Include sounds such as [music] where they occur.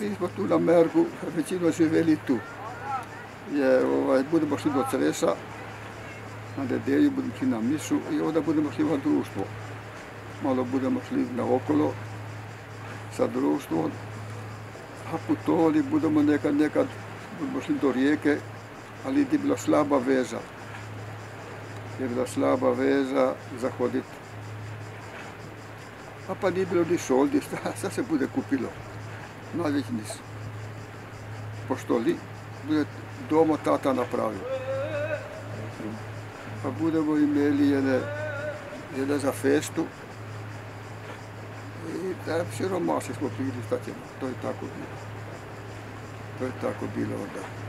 mi smo tu na Mergu, većino živeli tu. Je, ovaj, budemo šli do Cresa, na nedelju budemo šli na misu i onda budemo šli u društvo. Malo budemo šli na okolo sa društvom, a putovali budemo nekad, nekad budemo šli do rijeke, ali je bila slaba veza. Je bila slaba veza za hoditi. A pa nije bilo ni soldi, šta, šta [laughs] se bude kupilo? Najveć nisu. Pošto li bude doma tata napravio. Pa budemo imeli jedne, jedne za festu. I da siromasi smo bili, šta ćemo, to je tako bilo. To je tako bilo onda.